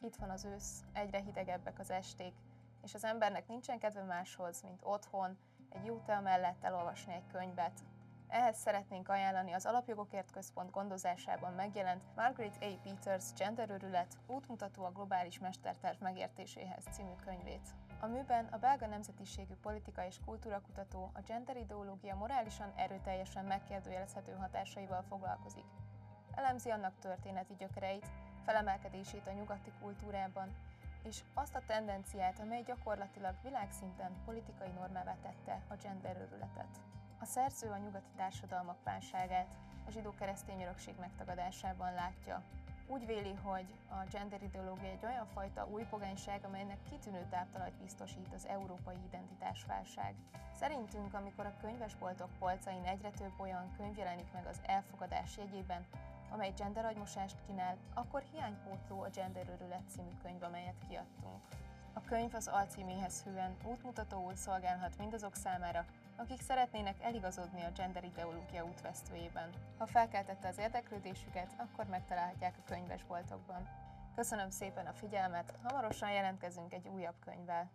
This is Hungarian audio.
Itt van az ősz, egyre hidegebbek az esték, és az embernek nincsen kedve máshoz, mint otthon, egy jó tea mellett elolvasni egy könyvet. Ehhez szeretnénk ajánlani az Alapjogokért Központ gondozásában megjelent Margaret A. Peters Genderőrület útmutató a globális mesterterv megértéséhez című könyvét. A műben a belga nemzetiségű politika és kultúrakutató a gender ideológia morálisan erőteljesen megkérdőjelezhető hatásaival foglalkozik. Elemzi annak történeti gyökereit, felemelkedését a nyugati kultúrában, és azt a tendenciát, amely gyakorlatilag világszinten politikai normává tette a gender őrületet. A szerző a nyugati társadalmak válságát a zsidó-keresztény örökség megtagadásában látja. Úgy véli, hogy a gender ideológia egy olyan fajta új pogányság, amelynek kitűnő táptalajt biztosít az európai identitásválság. Szerintünk, amikor a könyvesboltok polcain egyre több olyan könyv jelenik meg az elfogadás jegyében, amely genderagymosást kínál, akkor hiánypótló a Gender Örület című könyv, amelyet kiadtunk. A könyv az alcíméhez hűen útmutatóul szolgálhat mindazok számára, akik szeretnének eligazodni a gender ideológia útvesztőjében. Ha felkeltette az érdeklődésüket, akkor megtalálhatják a könyvesboltokban. Köszönöm szépen a figyelmet, hamarosan jelentkezünk egy újabb könyvvel.